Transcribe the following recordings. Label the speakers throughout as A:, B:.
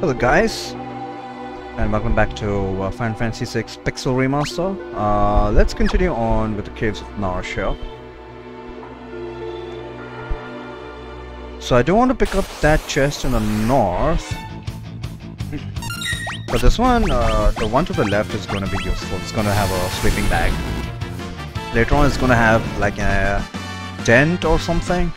A: Hello guys, and welcome back to uh, Final Fantasy VI Pixel Remaster. Uh, let's continue on with the Caves of Narshe. So I don't want to pick up that chest in the north. But this one, uh, the one to the left is going to be useful. It's going to have a sleeping bag. Later on it's going to have like a tent or something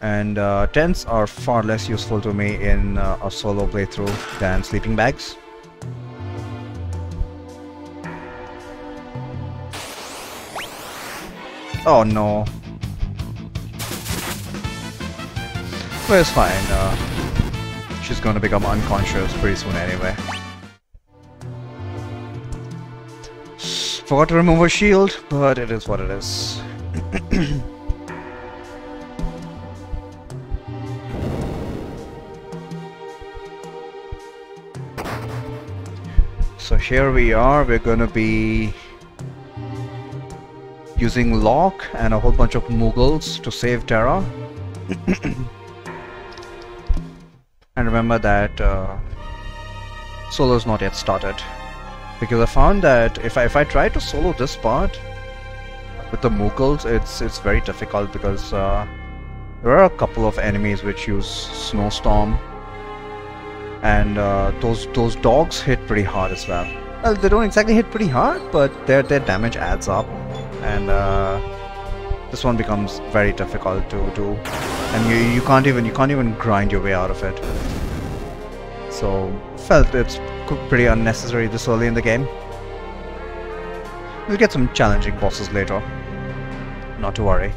A: and uh, tents are far less useful to me in uh, a solo playthrough than sleeping bags. Oh no. But it's fine, uh, she's gonna become unconscious pretty soon anyway. Forgot to remove her shield, but it is what it is. So here we are, we're gonna be using Locke and a whole bunch of Moogles to save Terra. and remember that uh, solo's not yet started. Because I found that if I, if I try to solo this part with the Moogles, it's, it's very difficult because uh, there are a couple of enemies which use Snowstorm and uh, those those dogs hit pretty hard as well. Well, they don't exactly hit pretty hard, but their their damage adds up, and uh, this one becomes very difficult to do, and you you can't even you can't even grind your way out of it. So felt it's pretty unnecessary this early in the game. We'll get some challenging bosses later. Not to worry.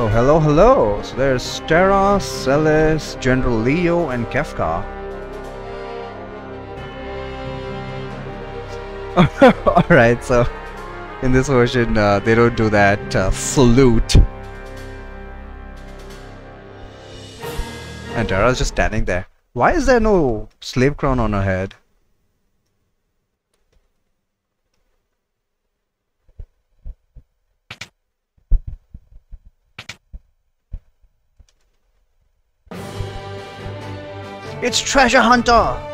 A: Oh, hello, hello. So there's Terra, Celes, General Leo, and Kefka. Alright, so in this version, uh, they don't do that uh, salute. And Terra's just standing there. Why is there no slave crown on her head? It's Treasure Hunter!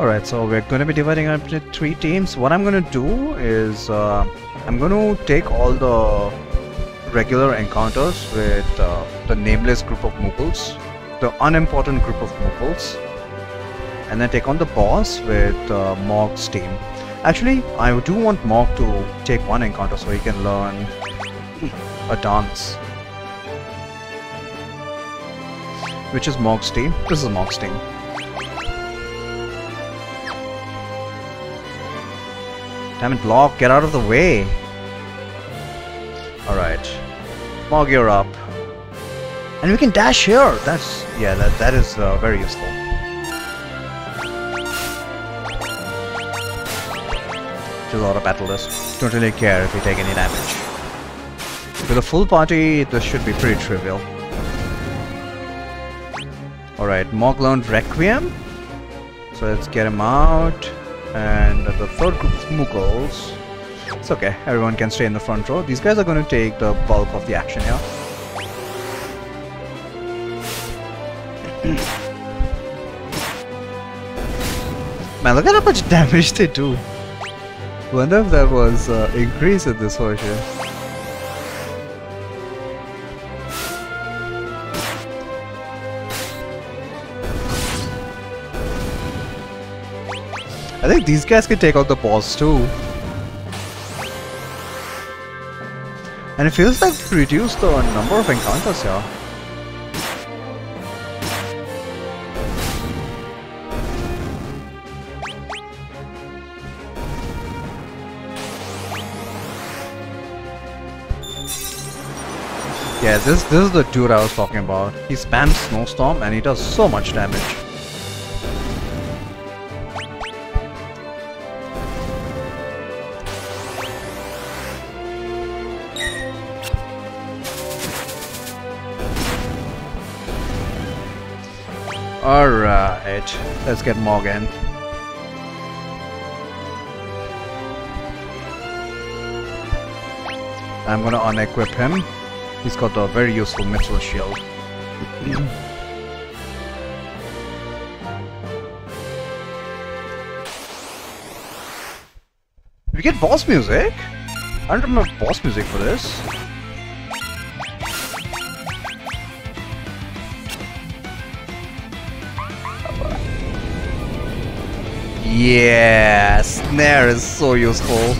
A: Alright, so we're going to be dividing up into three teams. What I'm going to do is uh, I'm going to take all the regular encounters with uh, the nameless group of Moogles, the unimportant group of Moogles, and then take on the boss with uh, Mog's team. Actually, I do want Mog to take one encounter so he can learn a dance. Which is Mog's team? This is Mog's team. Damn it, Locke, get out of the way! Alright. Mog, you're up. And we can dash here! That's... yeah, that, that is uh, very useful. Just a lot of battle. Don't really care if we take any damage. With a full party, this should be pretty trivial. Alright, learned Requiem. So let's get him out. And the third group of Moogles. It's okay, everyone can stay in the front row. These guys are going to take the bulk of the action here. Man, look at how much damage they do. Wonder if that was uh, increased in this version. think these guys can take out the boss too. And it feels like reduced the number of encounters here. Yeah, this, this is the dude I was talking about. He spams Snowstorm and he does so much damage. Alright, let's get Morgan. I'm gonna unequip him. He's got a very useful mithril shield. we get boss music? I don't remember boss music for this. Yeah, snare is so useful.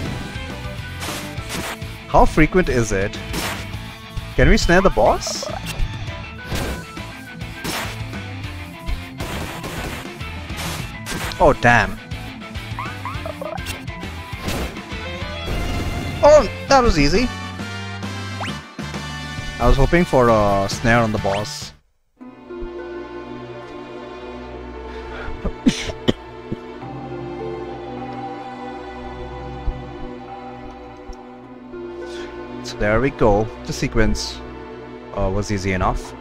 A: How frequent is it? Can we snare the boss? Oh, damn. Oh, that was easy. I was hoping for a snare on the boss. There we go. The sequence uh, was easy enough.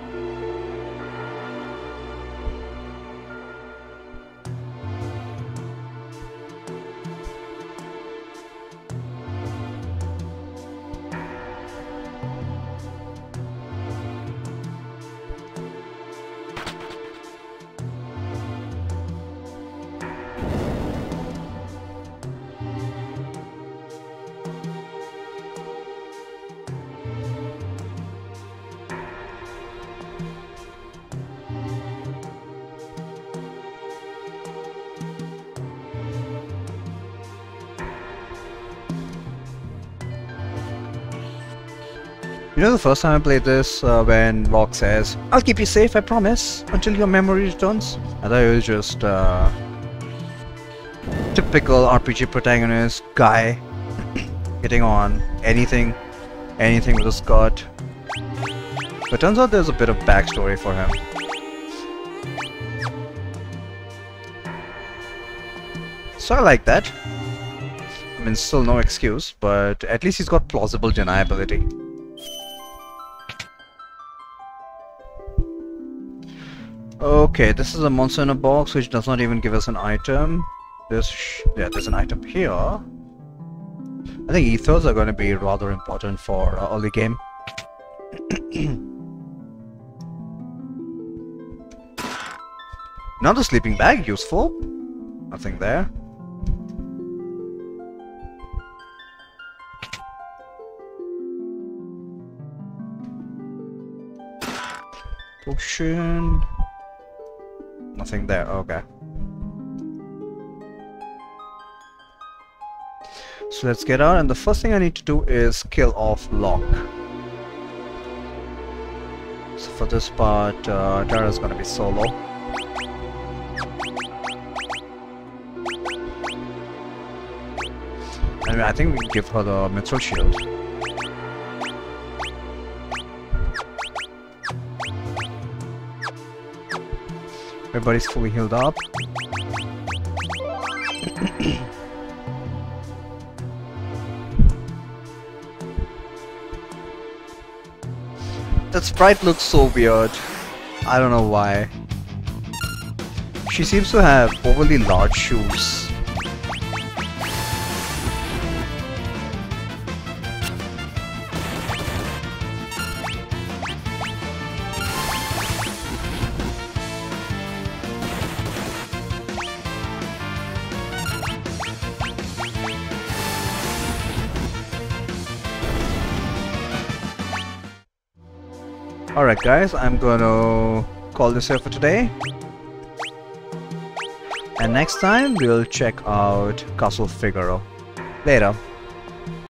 A: You know the first time I played this, uh, when Locke says, I'll keep you safe, I promise, until your memory returns. I thought it was just, uh, typical RPG protagonist guy getting on anything, anything with a skirt. But turns out there's a bit of backstory for him. So I like that. I mean, still no excuse, but at least he's got plausible deniability. Okay, this is a monster in a box which does not even give us an item. There's yeah, there's an item here. I think ethers are going to be rather important for uh, early game. Not a sleeping bag, useful. Nothing there. Potion. Nothing there, okay. So let's get out and the first thing I need to do is kill off Locke. So for this part, uh, Terra's gonna be solo. Anyway, I think we can give her the mithril shield. Everybody's fully healed up. that sprite looks so weird. I don't know why. She seems to have overly large shoes. Alright guys, I'm gonna call this here for today. And next time we'll check out Castle Figaro. Later.